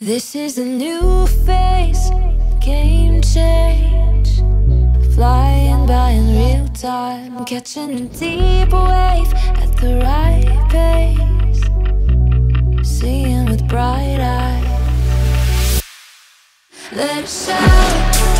This is a new phase, game change. Flying by in real time, catching a deep wave at the right pace. Seeing with bright eyes. Let us shout.